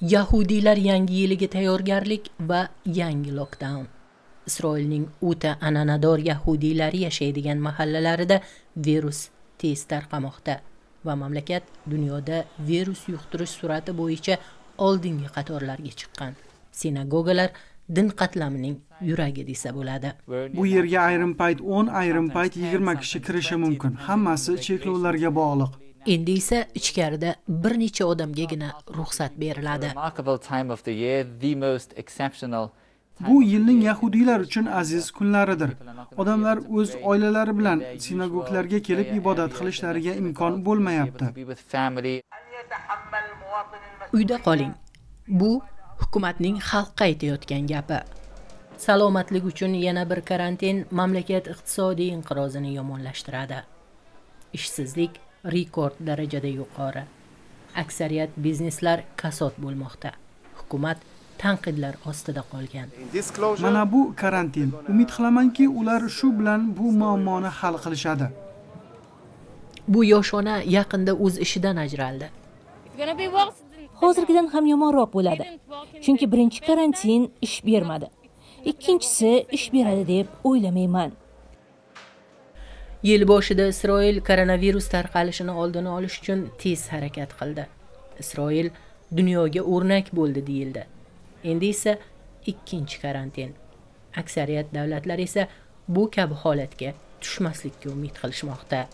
yahudiylar yangi yiliga tayyorgarlik va yangi lokdaun isroilning o'ta an'anador yahudiylari yashaydigan mahallalarida virus tez tarqamoqda va mamlakat dunyoda virus yuqtirish sur'ati bo'yicha oldingi qatorlarga chiqqan. Sinagogalar din qatlamining yuragi desa bo'ladi. Bu yerga ayrim payt 10 ayrim payt 20 kishi kirishi mumkin. Hammasi cheklovlarga bog'liq. Endi esa ichkarida bir necha odamgagina ruxsat beriladi. Bu yilning yahudiylar uchun aziz kunlaridir. Odamlar o'z oilalari bilan sinagoglarga kelib ibodat qilishlariga imkon bo'lmayapti. Uyda qoling. Bu hukumatning xalqqa aytayotgan gapi. Salomatlik uchun yana bir karantin mamlakat iqtisodiy inqirozini yomonlashtiradi. Ishsizlik rekord darajada yuqori. Aksariyat bizneslar kasod bo'lmoqda. Hukumat tanqidlar ostida qolgan. Mana bu karantin. Umid qilamanki ular shu bilan bu muammoni hal qilishadi. Bu yosh ona yaqinda o'z ishidan ajraldi. Hozirgidan ham yomonroq bo'ladi chunki birinchi karantin ish bermadi. Ikkinchisi ish beradi deb o'ylamayman yil boshida isroil koronavirus tarqalishini oldini olish uchun tez harakat qildi. Isroil dunyoga o'rnak bo'ldi deyildi. Endi esa ikkinchi karantin. Aksariyat davlatlar esa bu kabi holatga tushmaslikka umid qilishmoqda.